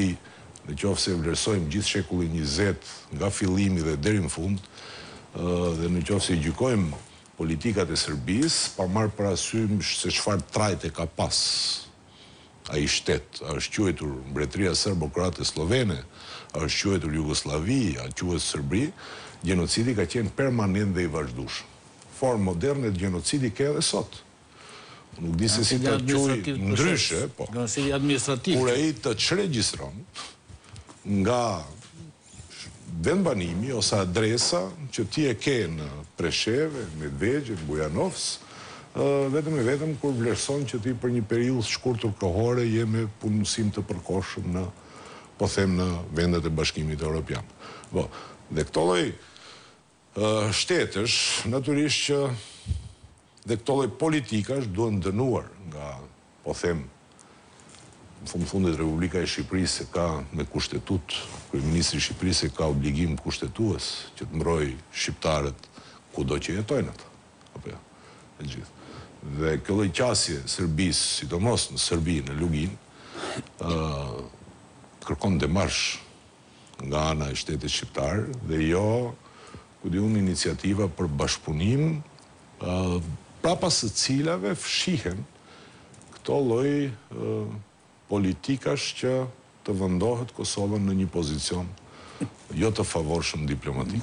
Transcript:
Në qoftë se e vlerësojmë gjithë shekullin njëzet nga fillimi dhe deri në fund dhe në qoftë se i gjykojmë politikat e Serbisë pa marrë parasysh se çfarë trajte ka pas ai shtet, a është quajtur Mbretëria Serbo-Kroate-Sllovene, a është quajtur Jugosllavi, a quhet Serbi, gjenocidi ka qenë permanent dhe i vazhdueshëm. Formë moderne të gjenocidit ke edhe sot. Nuk di se si ta quaj ndryshe, po. Gjenocid administrativ. Kur ai të çregjistron nga vendbanimi ose adresa që ti e ke në Preshevë, Medvegjë, Bujanovc, vetëm e vetëm kur vlerëson që ti për një periudhë të shkurtër kohore je me punësim të përkohshëm në po them në vendet e Bashkimit Europian. Po, dhe këto lloj shtetesh, natyrisht që dhe këto lloj politikash duhen dënuar nga, po them, në fund fundit Republika e Shqipërisë e ka me Kushtetutë, Kryeministri i Shqipërisë e ka obligim kushtetues që të mbrojë shqiptarët kudo që jetojnë ata, apo jo, e gjithë. Dhe kjo lloj qasje Serbisë, sidomos në Serbi, në Luginë, ë kërkon demarsh nga ana e shtetit shqiptar dhe jo ku di unë iniciativa për bashkëpunim prapa të cilave fshihen këto lloj politikash që të vendohet Kosova në një pozicion jo të favorshëm diplomatik.